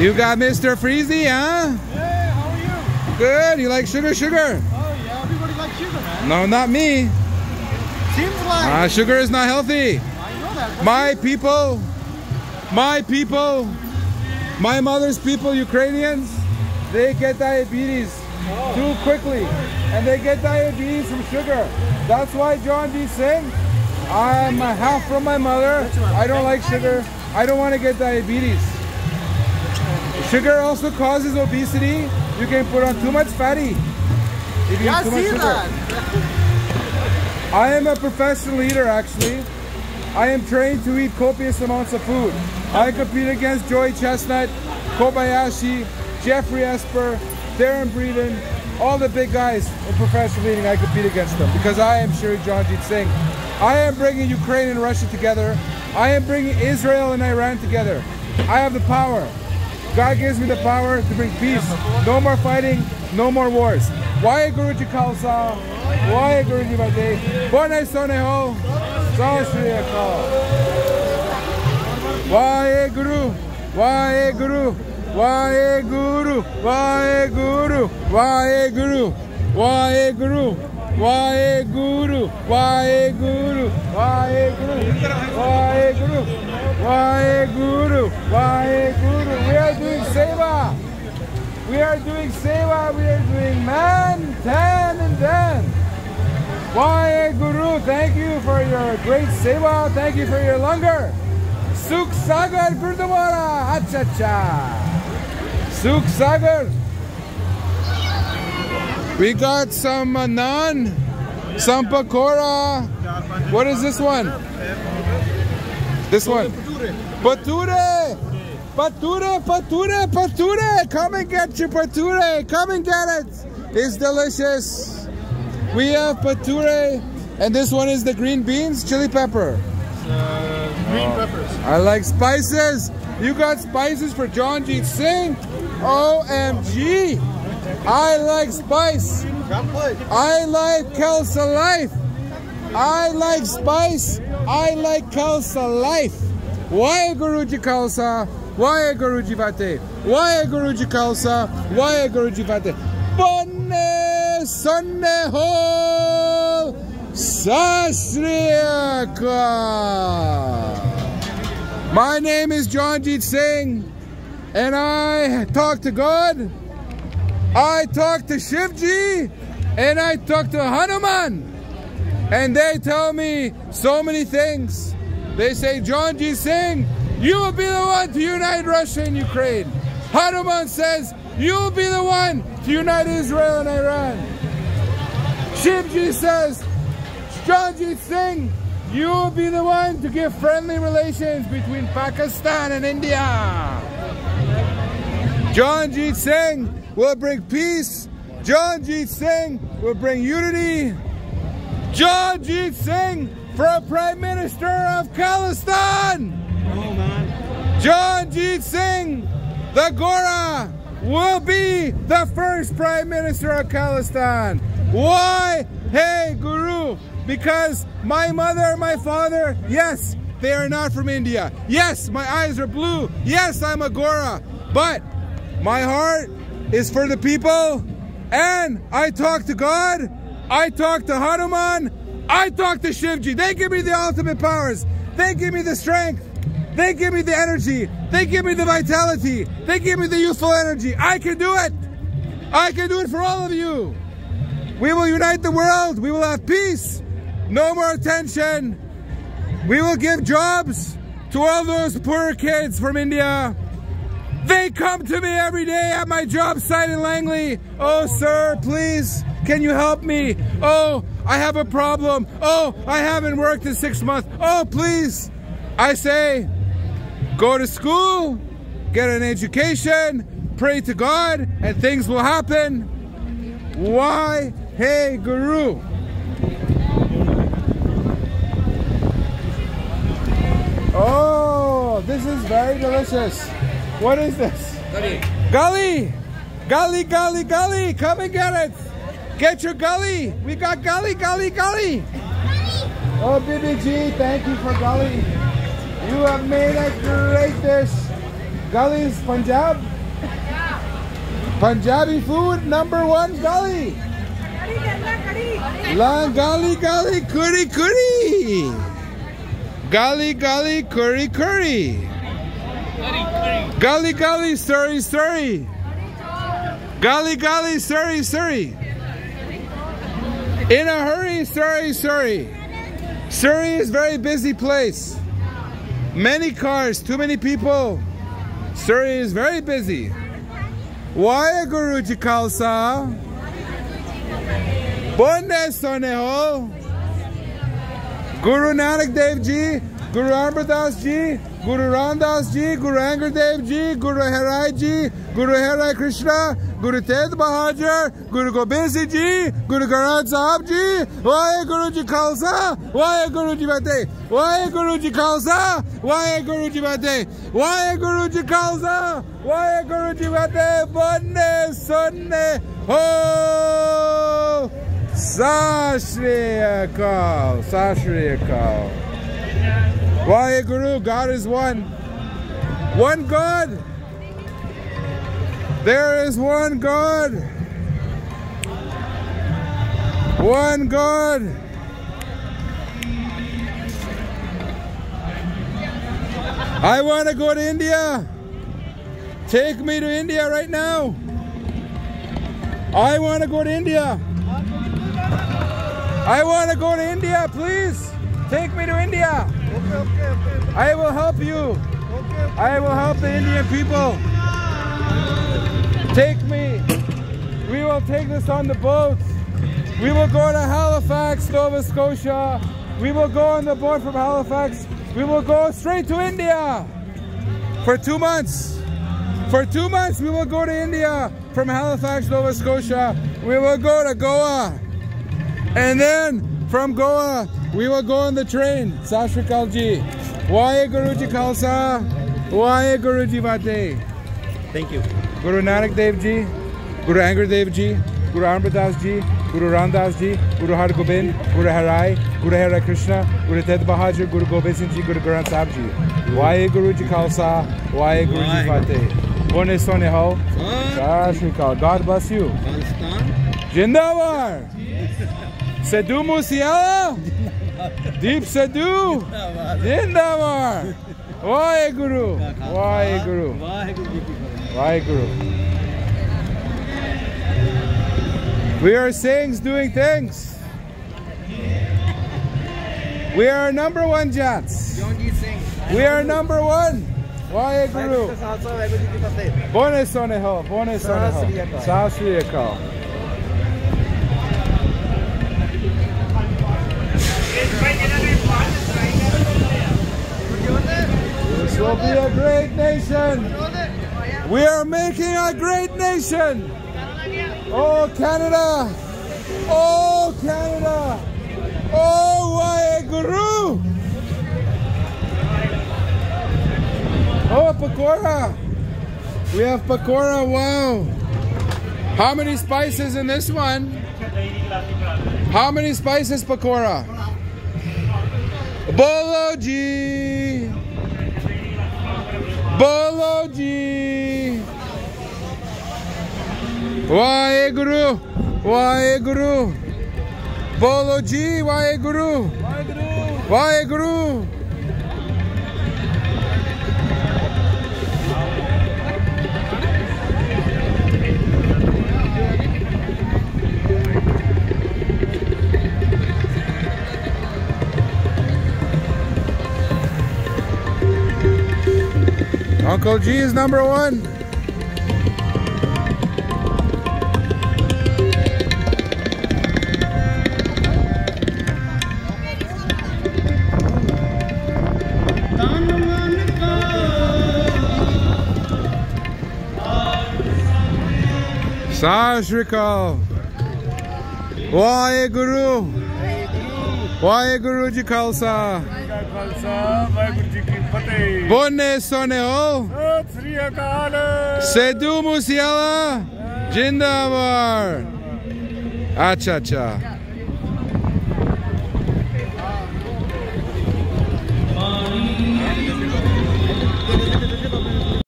You got Mr. Freezy, huh? Hey, how are you? Good. You like sugar, sugar? Oh yeah, everybody likes sugar, man. No, not me. Seems like. Uh, sugar is not healthy. I know that. My people, my people, my mother's people, Ukrainians, they get diabetes too quickly. And they get diabetes from sugar. That's why John D. Singh, I'm half from my mother. I don't like sugar. I don't want to get diabetes. Sugar also causes obesity. You can put on too much fatty. If you Yeah, I eat too much see sugar. that. I am a professional eater actually. I am trained to eat copious amounts of food. I compete against Joey Chestnut, Kobayashi, Geoffrey Esper, Darron Breeden, all the big guys in professional eating. I compete against them because I am Shri Johnjeet Singh. I am bringing Ukraine and Russia together. I am bringing Israel and Iran together. I have the power. God gives me the power to bring peace. No more fighting, no more wars. Waheguruji Khalsa? Waheguruji Bate? Bonai Soneho? Sal Shri Akal. Waheguru? Why Guru? Waheguru? Why Guru? Waheguru? Why Guru? Waheguru? Why Guru? Waheguru? Why Guru? Waheguru? Why Guru? We are doing seva. We are doing seva. We are doing man, tan, and dan. Waheguru? Thank you for your great seva. Thank you for your langar. Sukh Sagar Gurdwara. Acha cha. Sukh Sagar. We got some uh, naan, some pakora. What is this one? This one. Pature. Pature, pature, pature. Come and get your pature. Come and get it. It's delicious. We have pature. And this one is the green beans, chili pepper. Uh, green peppers. I like spices. You got spices for John Jeet Singh? OMG. I like spice. I like Khalsa life. I like spice. I like Khalsa life. Waheguruji Khalsa? Waheguruji Vate? Waheguruji Khalsa? Waheguruji Vate? Bonne sonne ho sasriyaka. My name is John Jeet Singh and I talk to God. I talk to Shivji and I talk to Hanuman. And they tell me so many things. They say, John G. Singh, you will be the one to unite Russia and Ukraine. Hanuman says, you will be the one to unite Israel and Iran. Shivji says, John G. Singh, you will be the one to give friendly relations between Pakistan and India. John Jeet Singh will bring peace. Jeet Singh will bring unity. Jeet Singh for a Prime Minister of Khalistan. Oh Jeet Singh, the Gora, will be the first Prime Minister of Khalistan. Why? Hey, Guru, because my mother, my father, yes, they are not from India. Yes, my eyes are blue. Yes, I'm a Gora. But my heart is for the people. And I talk to God. I talk to Hanuman. I talk to Shivji. They give me the ultimate powers. They give me the strength. They give me the energy. They give me the vitality. They give me the youthful energy. I can do it. I can do it for all of you. We will unite the world. We will have peace. No more tension. We will give jobs to all those poor kids from India. They come to me every day at my job site in Langley. Oh, sir, please, can you help me? Oh, I have a problem. Oh, I haven't worked in six months. Oh, please. I say, go to school, get an education, pray to God, and things will happen. Why? Hey, Guru. Oh, this is very delicious. What is this? Gully. Gully, gully, gully. Come and get it. Get your gully. We got gully, gully, gully. Oh, BBG, thank you for gully. You have made a great dish. Gully's Punjab. Punjabi food number one gully. La gully gully curry curry. Gully gully curry curry. Gully gully sorry sorry. Gully gully sorry sorry. In a hurry sorry sorry. Surrey is very busy place. Many cars, too many people. Surrey is very busy. Waheguru Ji Khalsa? Bonne Soneho. Guru Nanak Dev Ji, Guru Amar Das Ji, Guru Ramdas Ji, Guru Angad Dev Ji, Guru Har Rai Ji, Guru Harai Krishna, Guru Tegh Bahadur, Guru Gobind Singh Ji, Guru Granth Sahib Ji, Wahe Guru Ji Khalsa, Wahe Guru Ji Bate, Wahe Guru Ji Khalsa, Wahe Guru Ji Bate, Wahe Guru Ji Khalsa, Wahe Guru Ji Bate, Bonne Sonne Ho! Sashri Akal, Sashri Akal. Why guru, God is one. One God. There is one God. One God. I want to go to India. Take me to India right now. I want to go to India. I want to go to India, please. Take me to India. Okay, okay, okay. I will help you. I will help the Indian people. Take me. We will take this on the boat. We will go to Halifax, Nova Scotia. We will go on the boat from Halifax. We will go straight to India for two months. For two months, we will go to India from Halifax, Nova Scotia. We will go to Goa. And then from Goa, we will go on the train. Sashrikal ji. Wahe Guruji Khalsa. Wahe Guruji Vate. Thank you. Guru Nanak Dev Ji, Guru Angad Dev Ji, Guru Amar Das Ji, Guru Ramdas Ji, Guru Har Gobind, Guru Har Rai, Guru Hare Krishna, Guru Tegh Bahadur, Guru Gobind Singh Ji, Guru Granth Sahib Ji. Wahe Guru Ji Khalsa, Wahe Guru Ji Fateh. Bone Sone Ho. Sashrikal. God bless you. Jindawar. Sidhu Moosewala. Deep Sidhu. Jindawar. Wahe Guru. Wahe Guru. Waheguru. We are sayings doing things. We are number one Jats. We are number one. Waheguru. Bone Soneho. Bone Soneho. Sasri Akal. This will be a great nation. We are making a great nation. Oh, Canada. Oh, Canada. Oh, Waheguru. Oh, Pakora. We have Pakora. Wow. How many spices in this one? How many spices, Pakora? Boloji. Boloji. Waheguru. Waheguru. Boloji. Waheguru. Waheguru. Uncle G is number one. Sashrikal. Waheguru. Waheguru Ji Khalsa. Waheguru ji Ki Fateh Bonne Soneho. Sat Sri Akal Sedhu Musiala. Jindawar. Acha cha.